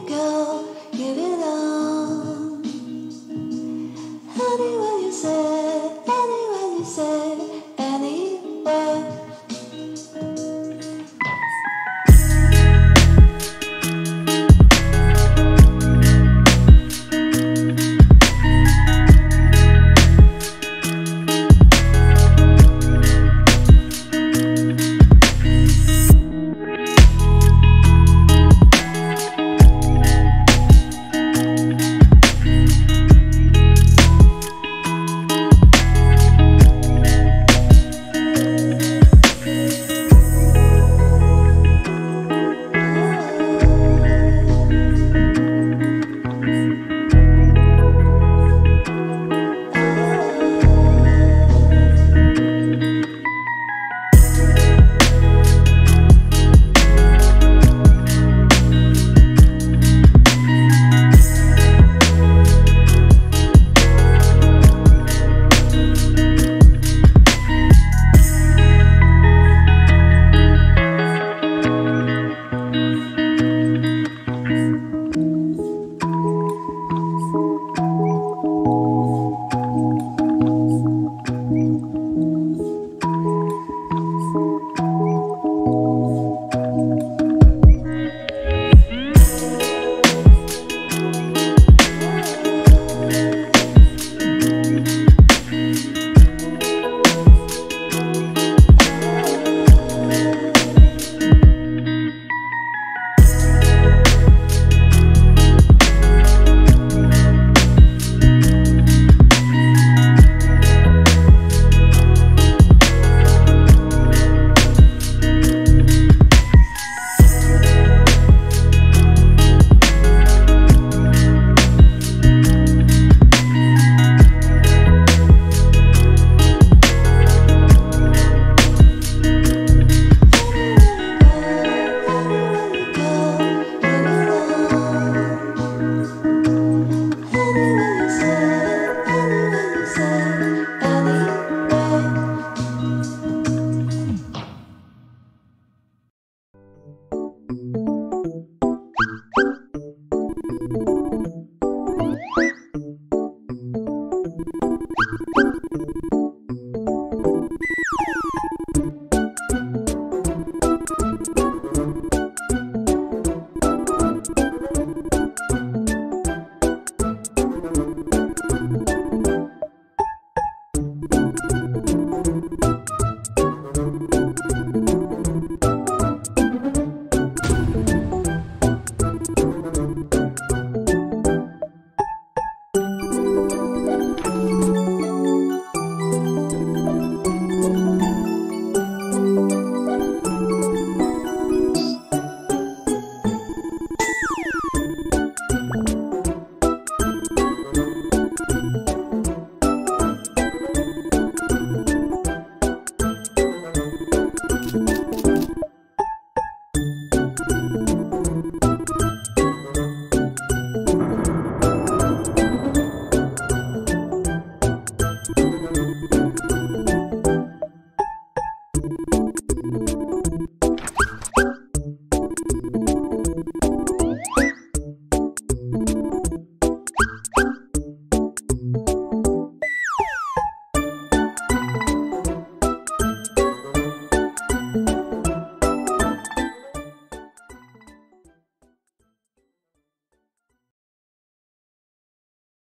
go, give it up.